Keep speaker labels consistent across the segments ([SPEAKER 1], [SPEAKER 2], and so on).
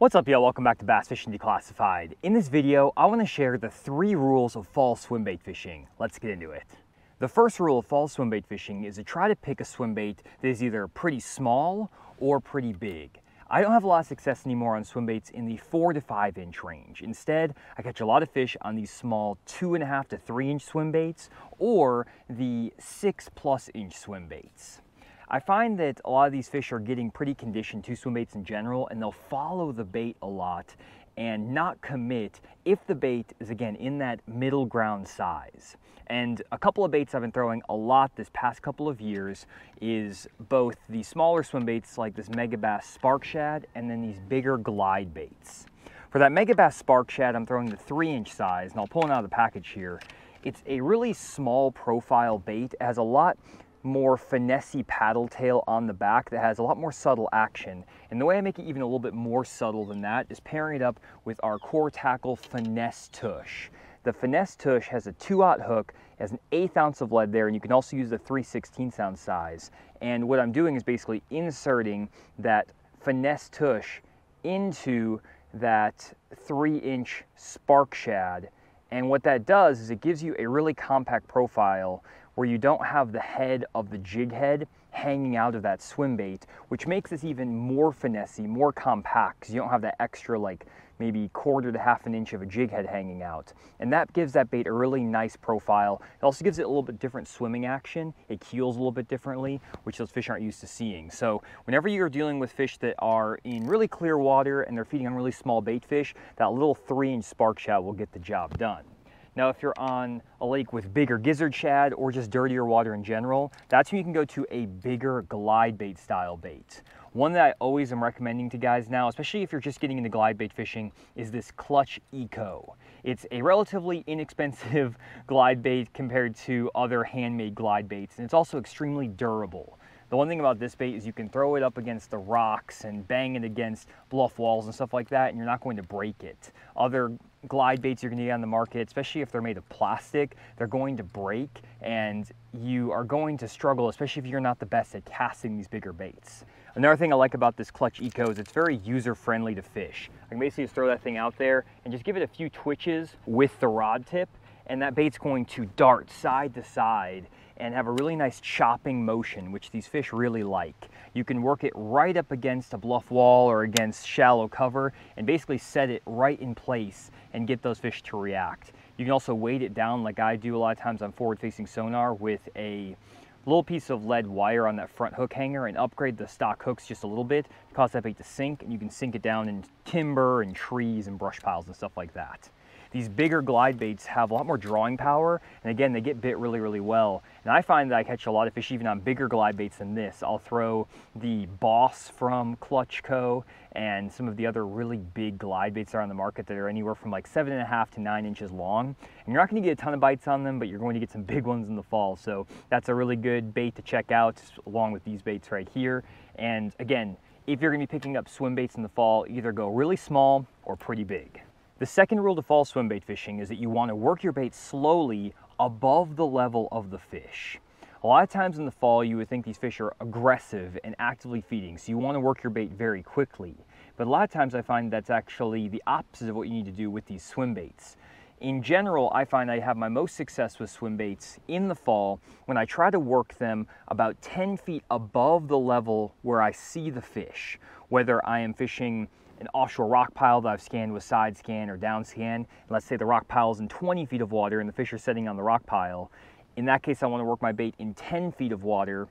[SPEAKER 1] What's up y'all, welcome back to Bass Fishing Declassified. In this video, I want to share the three rules of fall swim bait fishing. Let's get into it. The first rule of fall swim bait fishing is to try to pick a swim bait that is either pretty small or pretty big. I don't have a lot of success anymore on swim baits in the four to five inch range. Instead, I catch a lot of fish on these small two and a half to three inch swim baits or the six plus inch swim baits. I find that a lot of these fish are getting pretty conditioned to swim baits in general and they'll follow the bait a lot and not commit if the bait is again in that middle ground size. And a couple of baits I've been throwing a lot this past couple of years is both the smaller swim baits like this Megabass Spark Shad and then these bigger glide baits. For that Megabass Spark Shad, I'm throwing the three inch size and I'll pull it out of the package here. It's a really small profile bait. It has a lot more finessey paddle tail on the back that has a lot more subtle action. And the way I make it even a little bit more subtle than that is pairing it up with our core tackle finesse tush. The finesse tush has a 2-aught hook, has an eighth ounce of lead there, and you can also use the 3 16 ounce size. And what I'm doing is basically inserting that finesse tush into that 3 inch spark shad. And what that does is it gives you a really compact profile where you don't have the head of the jig head hanging out of that swim bait, which makes this even more finessey, more compact, because you don't have that extra like maybe quarter to half an inch of a jig head hanging out. And that gives that bait a really nice profile. It also gives it a little bit different swimming action. It keels a little bit differently, which those fish aren't used to seeing. So whenever you're dealing with fish that are in really clear water and they're feeding on really small bait fish, that little three inch spark shad will get the job done. Now, if you're on a lake with bigger gizzard shad or just dirtier water in general, that's when you can go to a bigger glide bait style bait. One that I always am recommending to guys now, especially if you're just getting into glide bait fishing, is this Clutch Eco. It's a relatively inexpensive glide bait compared to other handmade glide baits, and it's also extremely durable. The one thing about this bait is you can throw it up against the rocks and bang it against bluff walls and stuff like that, and you're not going to break it. Other glide baits you're going to get on the market, especially if they're made of plastic, they're going to break and you are going to struggle, especially if you're not the best at casting these bigger baits. Another thing I like about this Clutch Eco is it's very user-friendly to fish. I can basically just throw that thing out there and just give it a few twitches with the rod tip and that bait's going to dart side to side and have a really nice chopping motion, which these fish really like. You can work it right up against a bluff wall or against shallow cover and basically set it right in place and get those fish to react. You can also weight it down like I do a lot of times on forward-facing sonar with a little piece of lead wire on that front hook hanger and upgrade the stock hooks just a little bit to cause that bait to sink and you can sink it down in timber and trees and brush piles and stuff like that. These bigger glide baits have a lot more drawing power, and again, they get bit really, really well. And I find that I catch a lot of fish even on bigger glide baits than this. I'll throw the Boss from Clutch Co. and some of the other really big glide baits that are on the market that are anywhere from like seven and a half to nine inches long. And you're not gonna get a ton of bites on them, but you're going to get some big ones in the fall. So that's a really good bait to check out along with these baits right here. And again, if you're gonna be picking up swim baits in the fall, either go really small or pretty big. The second rule to fall swim bait fishing is that you want to work your bait slowly above the level of the fish. A lot of times in the fall, you would think these fish are aggressive and actively feeding, so you want to work your bait very quickly. But a lot of times I find that's actually the opposite of what you need to do with these swim baits. In general, I find I have my most success with swim baits in the fall when I try to work them about 10 feet above the level where I see the fish, whether I am fishing an offshore rock pile that I've scanned with side scan or down scan, and let's say the rock pile is in 20 feet of water and the fish are sitting on the rock pile, in that case I want to work my bait in 10 feet of water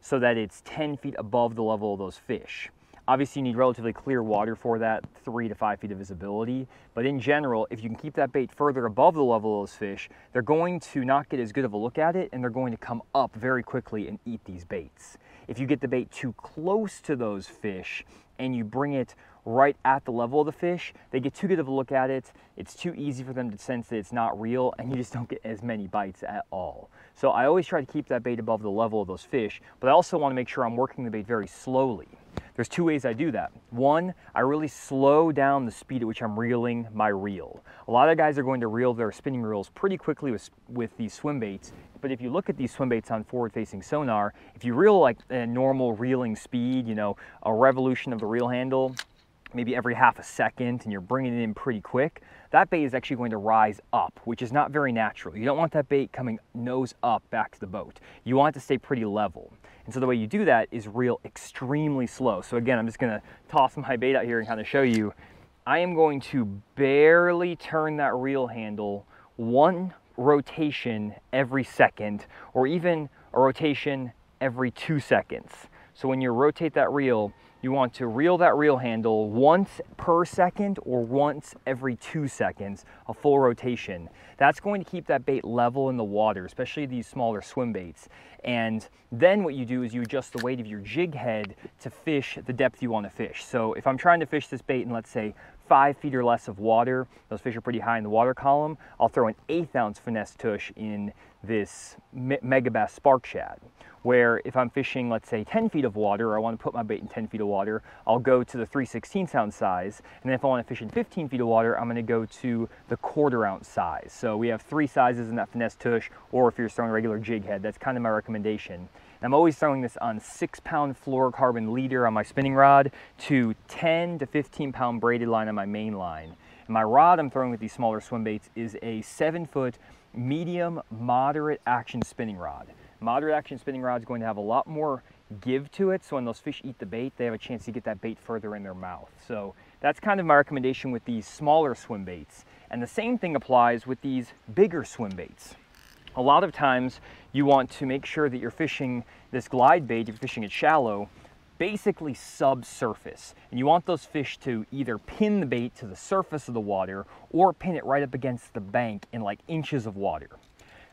[SPEAKER 1] so that it's 10 feet above the level of those fish. Obviously you need relatively clear water for that, three to five feet of visibility. But in general, if you can keep that bait further above the level of those fish, they're going to not get as good of a look at it and they're going to come up very quickly and eat these baits. If you get the bait too close to those fish and you bring it right at the level of the fish, they get too good of a look at it. It's too easy for them to sense that it's not real and you just don't get as many bites at all. So I always try to keep that bait above the level of those fish, but I also want to make sure I'm working the bait very slowly. There's two ways I do that. One, I really slow down the speed at which I'm reeling my reel. A lot of guys are going to reel their spinning reels pretty quickly with, with these swim baits, but if you look at these swim baits on forward-facing sonar, if you reel like a normal reeling speed, you know, a revolution of the reel handle, maybe every half a second and you're bringing it in pretty quick, that bait is actually going to rise up, which is not very natural. You don't want that bait coming nose up back to the boat. You want it to stay pretty level. And so the way you do that is reel extremely slow. So again, I'm just gonna toss my bait out here and kind of show you. I am going to barely turn that reel handle one rotation every second, or even a rotation every two seconds. So when you rotate that reel, you want to reel that reel handle once per second or once every two seconds, a full rotation. That's going to keep that bait level in the water, especially these smaller swim baits. And then what you do is you adjust the weight of your jig head to fish the depth you want to fish. So if I'm trying to fish this bait in, let's say, five feet or less of water, those fish are pretty high in the water column, I'll throw an eighth ounce finesse tush in this Megabass Spark Shad where if I'm fishing, let's say 10 feet of water, or I want to put my bait in 10 feet of water, I'll go to the 3 16 ounce size. And then if I want to fish in 15 feet of water, I'm going to go to the quarter ounce size. So we have three sizes in that finesse tush, or if you're throwing a regular jig head, that's kind of my recommendation. And I'm always throwing this on six pound fluorocarbon leader on my spinning rod to 10 to 15 pound braided line on my main line. And my rod I'm throwing with these smaller swim baits is a seven foot medium moderate action spinning rod. Moderate action spinning rod is going to have a lot more give to it, so when those fish eat the bait, they have a chance to get that bait further in their mouth. So that's kind of my recommendation with these smaller swim baits. And the same thing applies with these bigger swim baits. A lot of times you want to make sure that you're fishing this glide bait, if you're fishing it shallow, basically subsurface. And you want those fish to either pin the bait to the surface of the water or pin it right up against the bank in like inches of water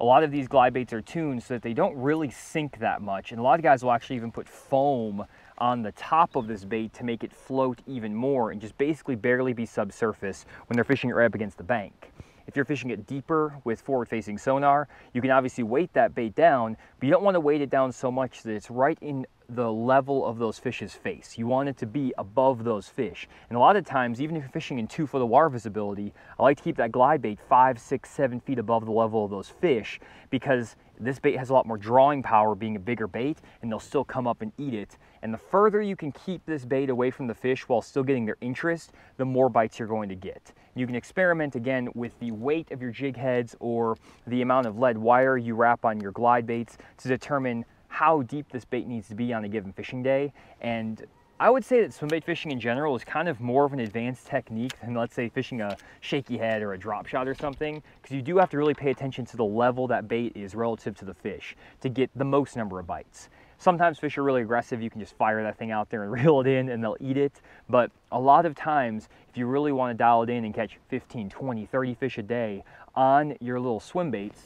[SPEAKER 1] a lot of these glide baits are tuned so that they don't really sink that much. And a lot of guys will actually even put foam on the top of this bait to make it float even more and just basically barely be subsurface when they're fishing it right up against the bank. If you're fishing it deeper with forward-facing sonar, you can obviously weight that bait down, but you don't want to weight it down so much that it's right in the level of those fish's face. You want it to be above those fish. And a lot of times, even if you're fishing in two foot of water visibility, I like to keep that glide bait five, six, seven feet above the level of those fish because this bait has a lot more drawing power being a bigger bait and they'll still come up and eat it. And the further you can keep this bait away from the fish while still getting their interest, the more bites you're going to get. You can experiment again with the weight of your jig heads or the amount of lead wire you wrap on your glide baits to determine how deep this bait needs to be on a given fishing day. And I would say that swim bait fishing in general is kind of more of an advanced technique than let's say fishing a shaky head or a drop shot or something, because you do have to really pay attention to the level that bait is relative to the fish to get the most number of bites. Sometimes fish are really aggressive, you can just fire that thing out there and reel it in and they'll eat it. But a lot of times, if you really want to dial it in and catch 15, 20, 30 fish a day on your little swim baits,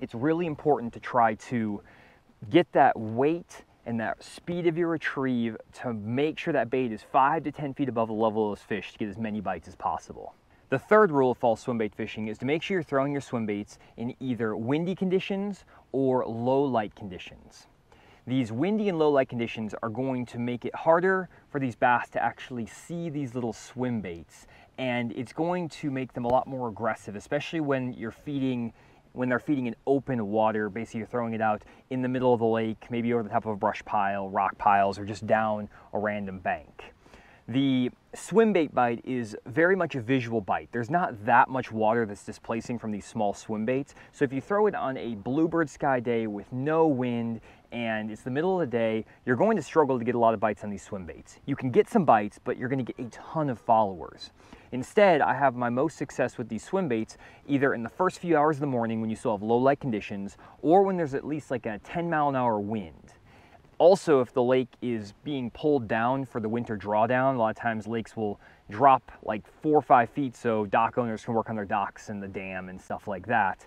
[SPEAKER 1] it's really important to try to get that weight and that speed of your retrieve to make sure that bait is five to 10 feet above the level of those fish to get as many bites as possible. The third rule of fall swim bait fishing is to make sure you're throwing your swim baits in either windy conditions or low light conditions. These windy and low light conditions are going to make it harder for these bass to actually see these little swim baits and it's going to make them a lot more aggressive, especially when you're feeding when they're feeding in open water, basically you're throwing it out in the middle of the lake, maybe over the top of a brush pile, rock piles, or just down a random bank. The swim bait bite is very much a visual bite. There's not that much water that's displacing from these small swim baits. So if you throw it on a bluebird sky day with no wind and it's the middle of the day, you're going to struggle to get a lot of bites on these swim baits. You can get some bites, but you're going to get a ton of followers. Instead, I have my most success with these swim baits either in the first few hours of the morning when you still have low light conditions or when there's at least like a 10 mile an hour wind. Also, if the lake is being pulled down for the winter drawdown, a lot of times lakes will drop like four or five feet so dock owners can work on their docks and the dam and stuff like that.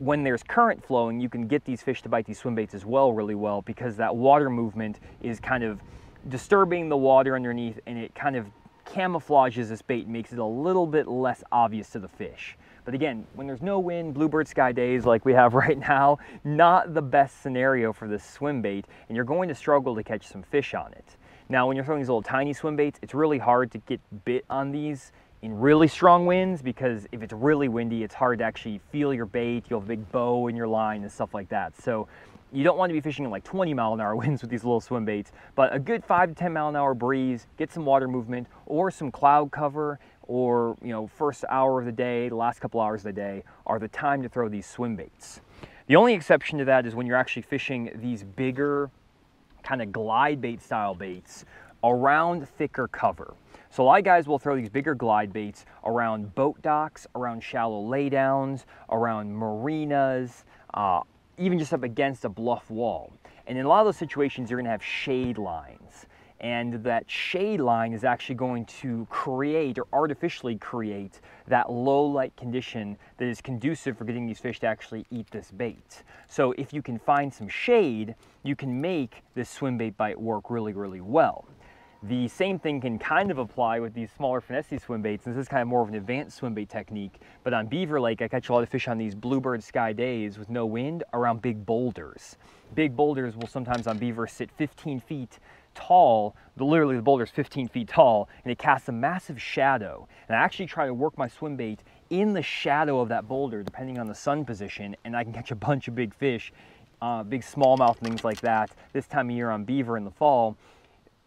[SPEAKER 1] When there's current flowing, you can get these fish to bite these swim baits as well really well because that water movement is kind of disturbing the water underneath and it kind of camouflages this bait and makes it a little bit less obvious to the fish. But again, when there's no wind, bluebird sky days like we have right now, not the best scenario for this swim bait, and you're going to struggle to catch some fish on it. Now, when you're throwing these little tiny swim baits, it's really hard to get bit on these in really strong winds because if it's really windy, it's hard to actually feel your bait. You'll have a big bow in your line and stuff like that. So you don't want to be fishing in like 20 mile an hour winds with these little swim baits, but a good 5 to 10 mile an hour breeze, get some water movement or some cloud cover or you know first hour of the day, the last couple hours of the day are the time to throw these swim baits. The only exception to that is when you're actually fishing these bigger kind of glide bait style baits around thicker cover. So a lot of guys will throw these bigger glide baits around boat docks, around shallow laydowns, around marinas, uh, even just up against a bluff wall. And in a lot of those situations, you're gonna have shade lines. And that shade line is actually going to create or artificially create that low light condition that is conducive for getting these fish to actually eat this bait. So if you can find some shade, you can make this swim bait bite work really, really well. The same thing can kind of apply with these smaller finesse swim baits. This is kind of more of an advanced swim bait technique. But on Beaver Lake, I catch a lot of fish on these bluebird sky days with no wind around big boulders. Big boulders will sometimes on Beaver sit 15 feet tall, literally the boulder is 15 feet tall, and it casts a massive shadow. And I actually try to work my swim bait in the shadow of that boulder, depending on the sun position, and I can catch a bunch of big fish, uh, big smallmouth, things like that, this time of year on Beaver in the fall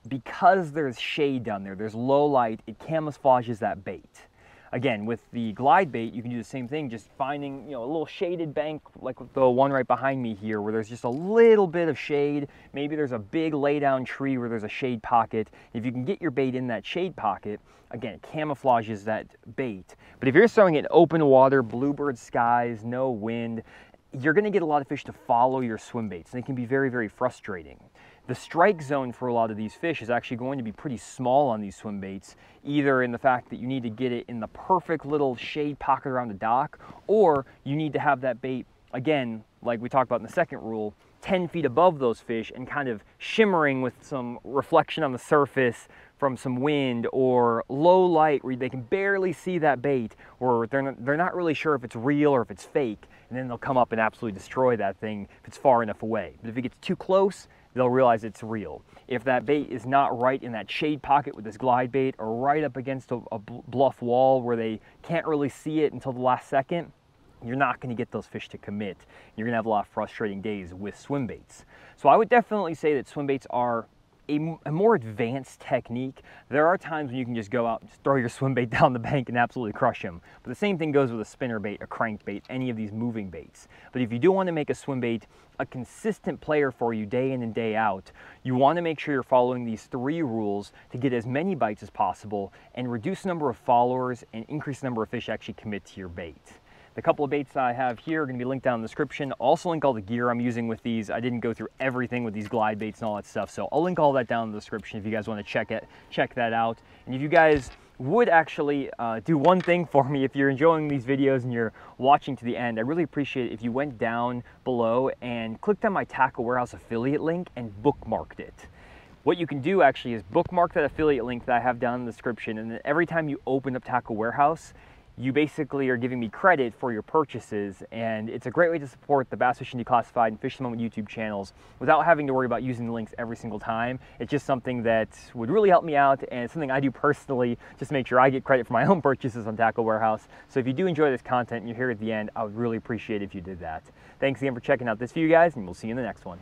[SPEAKER 1] because there's shade down there, there's low light, it camouflages that bait. Again, with the glide bait, you can do the same thing, just finding you know a little shaded bank like the one right behind me here where there's just a little bit of shade. Maybe there's a big laydown tree where there's a shade pocket. If you can get your bait in that shade pocket, again, it camouflages that bait. But if you're throwing it in open water, bluebird skies, no wind, you're gonna get a lot of fish to follow your swim baits and it can be very, very frustrating. The strike zone for a lot of these fish is actually going to be pretty small on these swim baits, either in the fact that you need to get it in the perfect little shade pocket around the dock, or you need to have that bait, again, like we talked about in the second rule, 10 feet above those fish and kind of shimmering with some reflection on the surface from some wind or low light where they can barely see that bait or they're not, they're not really sure if it's real or if it's fake and then they'll come up and absolutely destroy that thing if it's far enough away. But if it gets too close, they'll realize it's real. If that bait is not right in that shade pocket with this glide bait or right up against a, a bluff wall where they can't really see it until the last second, you're not going to get those fish to commit. You're going to have a lot of frustrating days with swim baits. So I would definitely say that swim baits are a, a, more advanced technique. There are times when you can just go out and throw your swim bait down the bank and absolutely crush them. But the same thing goes with a spinner bait, a crank bait, any of these moving baits. But if you do want to make a swim bait a consistent player for you day in and day out, you want to make sure you're following these three rules to get as many bites as possible and reduce the number of followers and increase the number of fish actually commit to your bait. The couple of baits I have here are to be linked down in the description. Also link all the gear I'm using with these. I didn't go through everything with these glide baits and all that stuff, so I'll link all that down in the description if you guys want to check it, check that out. And if you guys would actually uh, do one thing for me if you're enjoying these videos and you're watching to the end. I really appreciate it if you went down below and clicked on my Tackle Warehouse affiliate link and bookmarked it. What you can do actually is bookmark that affiliate link that I have down in the description and then every time you open up Tackle Warehouse, you basically are giving me credit for your purchases and it's a great way to support the Bass Fishing Declassified and Fish the Moment YouTube channels without having to worry about using the links every single time. It's just something that would really help me out and something I do personally just to make sure I get credit for my own purchases on Tackle Warehouse. So if you do enjoy this content and you're here at the end, I would really appreciate if you did that. Thanks again for checking out this video guys and we'll see you in the next one.